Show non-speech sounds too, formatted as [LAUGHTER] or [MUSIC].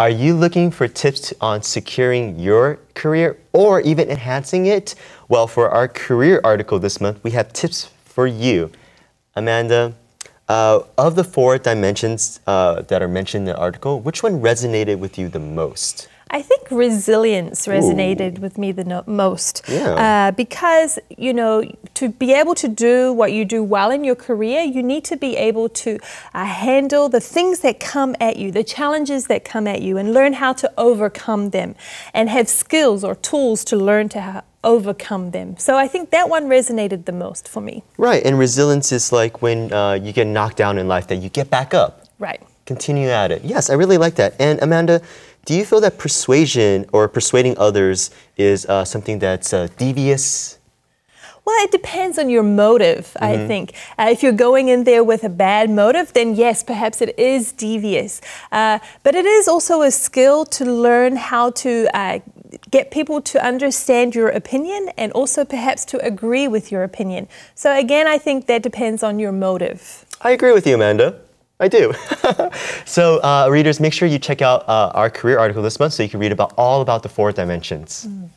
Are you looking for tips on securing your career or even enhancing it? Well, for our career article this month, we have tips for you. Amanda, uh, of the four dimensions uh, that are mentioned in the article, which one resonated with you the most? I think resilience resonated Ooh. with me the no most. Yeah. Uh, because, you know, to be able to do what you do well in your career, you need to be able to uh, handle the things that come at you, the challenges that come at you, and learn how to overcome them and have skills or tools to learn to overcome them. So I think that one resonated the most for me. Right. And resilience is like when uh, you get knocked down in life, that you get back up. Right. Continue at it. Yes, I really like that. And Amanda, do you feel that persuasion or persuading others is uh, something that's uh, devious? Well, it depends on your motive, mm-hmm. I think. Uh, if you're going in there with a bad motive, then yes, perhaps it is devious. Uh, but it is also a skill to learn how to uh, get people to understand your opinion and also perhaps to agree with your opinion. So, again, I think that depends on your motive. I agree with you, Amanda. I do. [LAUGHS] so, uh, readers, make sure you check out uh, our career article this month so you can read about all about the four dimensions. Mm.